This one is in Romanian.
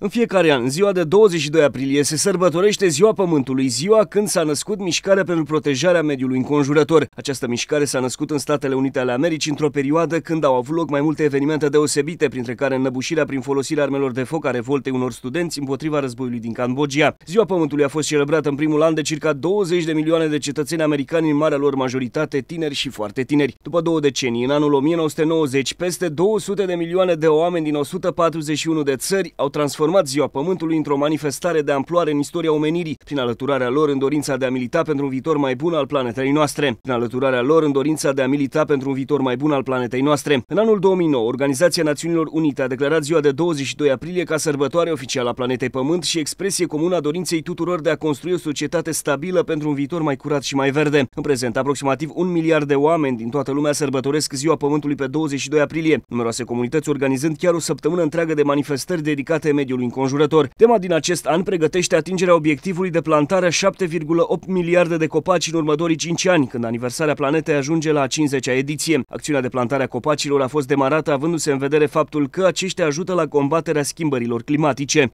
În fiecare an, în ziua de 22 aprilie, se sărbătorește Ziua Pământului, ziua când s-a născut mișcarea pentru protejarea mediului înconjurător. Această mișcare s-a născut în Statele Unite ale Americii într-o perioadă când au avut loc mai multe evenimente deosebite, printre care înnăbușirea prin folosirea armelor de foc a revoltei unor studenți împotriva războiului din Cambodgia. Ziua Pământului a fost celebrată în primul an de circa 20 de milioane de cetățeni americani, în marea lor majoritate tineri și foarte tineri. După două decenii, în anul 1990, peste 200 de milioane de oameni din 141 de țări au transformat transformat Ziua Pământului într-o manifestare de amploare în istoria omenirii, prin alăturarea lor în dorința de a milita pentru un viitor mai bun al planetei noastre. Prin alăturarea lor în dorința de a milita pentru un viitor mai bun al planetei noastre. În anul 2009, Organizația Națiunilor Unite a declarat ziua de 22 aprilie ca sărbătoare oficială a planetei Pământ și expresie comună a dorinței tuturor de a construi o societate stabilă pentru un viitor mai curat și mai verde. În prezent, aproximativ un miliard de oameni din toată lumea sărbătoresc Ziua Pământului pe 22 aprilie, numeroase comunități organizând chiar o săptămână întreagă de manifestări dedicate mediului mediului înconjurător. Tema din acest an pregătește atingerea obiectivului de plantare a 7,8 miliarde de copaci în următorii 5 ani, când aniversarea planetei ajunge la 50-a ediție. Acțiunea de plantare a copacilor a fost demarată avându-se în vedere faptul că aceștia ajută la combaterea schimbărilor climatice.